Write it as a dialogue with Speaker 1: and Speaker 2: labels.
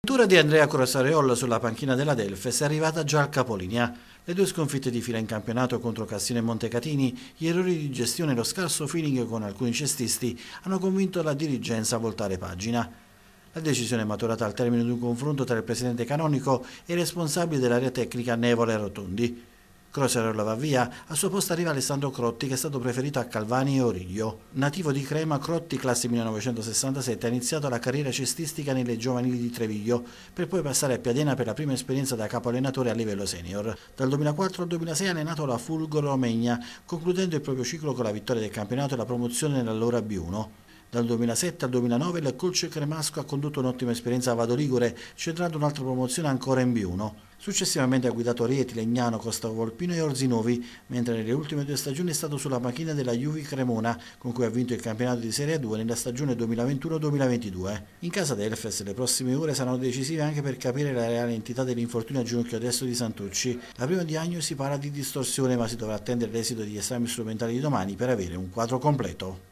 Speaker 1: L'avventura di Andrea Crossareol sulla panchina della Delfes è arrivata già al capolinea. Le due sconfitte di fila in campionato contro Cassino e Montecatini, gli errori di gestione e lo scarso feeling con alcuni cestisti hanno convinto la dirigenza a voltare pagina. La decisione è maturata al termine di un confronto tra il presidente canonico e i responsabili dell'area tecnica Nevole Rotondi. Crocerello va via, al suo posto arriva Alessandro Crotti che è stato preferito a Calvani e Origlio. Nativo di Crema, Crotti, classe 1967, ha iniziato la carriera cestistica nelle giovanili di Treviglio per poi passare a Piadena per la prima esperienza da capo allenatore a livello senior. Dal 2004 al 2006 ha allenato la Fulgoro Romegna, concludendo il proprio ciclo con la vittoria del campionato e la promozione nell'allora B1. Dal 2007 al 2009 il coach cremasco ha condotto un'ottima esperienza a Vado Ligure, centrando un'altra promozione ancora in B1. Successivamente ha guidato Rieti, Legnano, Costa Volpino e Orzinovi, mentre nelle ultime due stagioni è stato sulla macchina della Juvi Cremona, con cui ha vinto il campionato di Serie 2 nella stagione 2021-2022. In casa d'Elfes le prossime ore saranno decisive anche per capire la reale entità dell'infortunio a ginocchio destro di Santucci. La prima diagnosi parla di distorsione, ma si dovrà attendere l'esito degli esami strumentali di domani per avere un quadro completo.